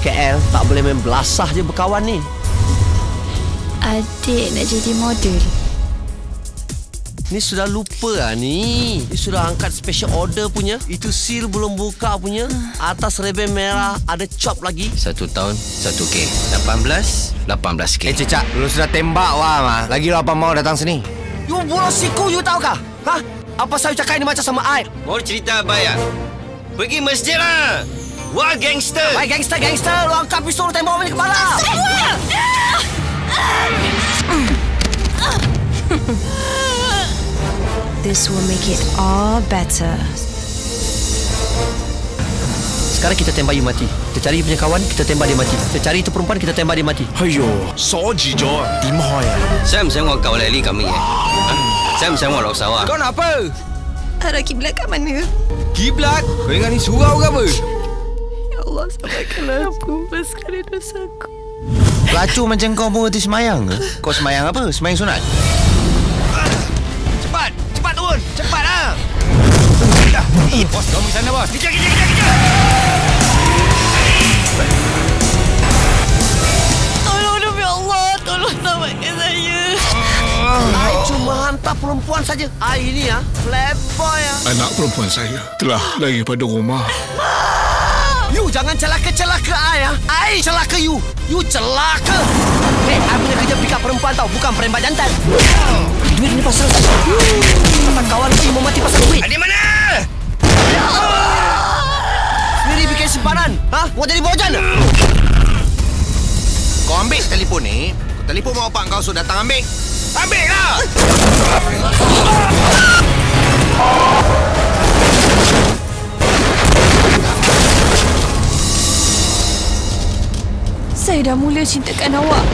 KL tak boleh main belasah je berkawan ni. Adik nak jadi model. Ni sudah lupa lah ni. Ni sudah angkat special order punya. Itu seal belum buka punya. Atas reben merah ada chop lagi. Satu tahun, satu K. 18, 18 K. Eh cicak, lu sudah tembak wah mah. Lagi lu apa mau datang sini? You bolos siku you tahu kah? Ha? Apa saya cakap ini macam sama air? Mau cerita apa ya? Pergi masjid lah. Wah gangster Wah gangster gangster Lu angkat pistol lu tembak balik kepala This will make it all better sekarang kita tembak you mati. Kita cari punya kawan, kita tembak dia mati. Kita cari itu perempuan, kita tembak dia mati. Ayo, soji jo, timah ya. Sam, saya mau kau lelih kami ya. Sam, saya mau sawah. Kau nak apa? Arah kiblat kat mana? Kiblat? Kau ingat ni surau ke apa? Ya Allah, sabarkanlah aku. Lepaskan dosaku. Pelacur macam kau pun erti semayang ke? Kau semayang apa? Semayang sunat? Cepat! Cepat turun! Cepat lah! Eh, bos, kau pergi sana bos! Kejar, kejar, kejar, kejar! Tolong demi Allah. Tolong selamatkan saya. I cuma hantar perempuan saja. I ini ya, playboy ya. Anak perempuan saya telah lari pada rumah. You jangan celaka-celaka I ya. I celaka you. You celaka. Hey, I punya kerja pick up perempuan tau, bukan perempat jantan. Duit ni pasal Pasal kawan kau mau mati pasal duit. Di mana? Sendiri bikin simpanan. Ha? Mau jadi bojan? Kau ambil telefon ni, kau telefon mak bapak kau suruh datang ambil. Ambil lah! Saya dah mula cintakan awak.